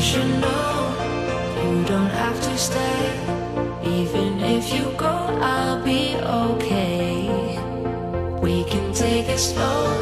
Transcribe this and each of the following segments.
you should know you don't have to stay. Even if you go, I'll be okay. We can take it slow.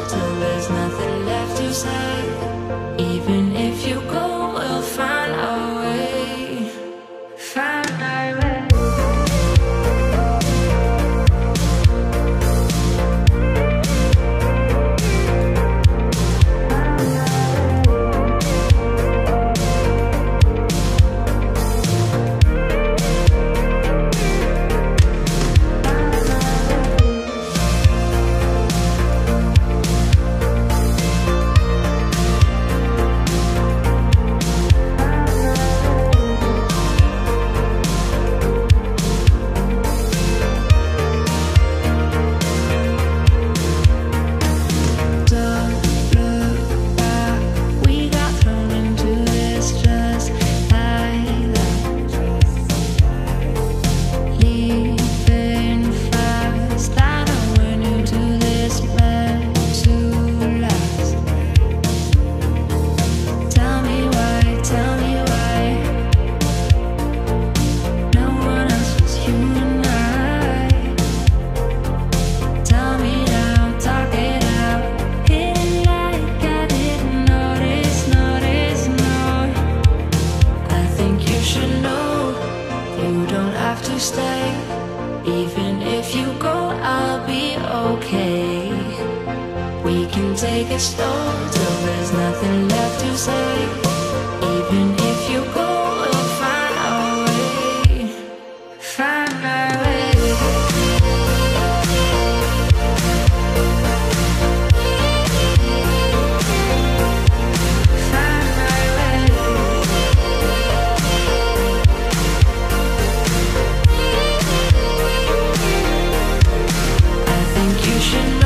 Should know you don't have to stay. Even if you go, I'll be okay. We can take it slow till there's nothing left to say. Should